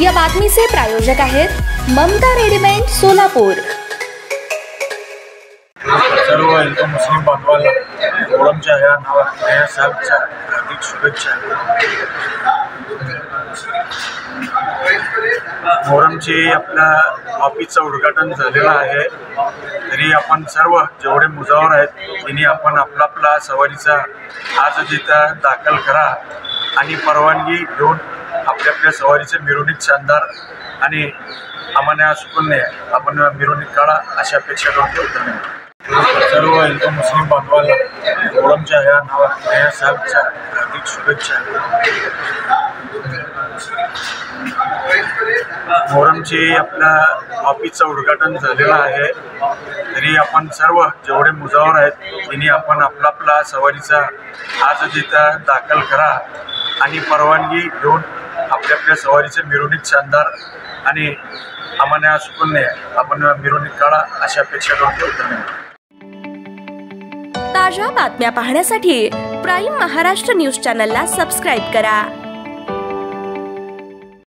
या बातमीचे प्रायोजक आहेत ममता रेडिमेंट सोलापूर. सर्व हिंदू मुस्लिम बांधवांना ओळमच्या ह्या नावात नया साहेबच्या हार्दिक शुभेच्छा. मोहरमचे आपल्या ऑफिसचं उद्घाटन झालेलं आहे. तरी आपण सर्व जेवढे मुजावर आहेत त्यांनी आपण आपला आपला सवारीचा आज तिथं दाखल करा आणि परवानगी घेऊन आपल्या आपल्या सवारीचे मिरवणूक शानदार आणि आम्हाला सुकून आपण मिरवणूक काढा अशी अपेक्षा करतो. सर्व हिंदू मुस्लिम बांधवांना ओळमच्या ह्या नावा नया साहेबच्या हार्दिक शुभेच्छा. मोहरमचे आपल्या ऑफिसचं उद्घाटन झालेलं आहे. तरी आपण सर्व जेवढे मुजावर आहेत त्यांनी आपण आपला आपला सवारीचा आज तिथं दाखल करा आणि परवानगी घेऊन आपल्या आपल्या सवारीचे मिरवणूक शानदार आणि आम्हाला सुकून आपण मिरवणूक काढा अशी अपेक्षा करतो. ताज्या बातम्या पाहण्यासाठी प्राईम महाराष्ट्र न्यूज चॅनलला सबस्क्राईब करा.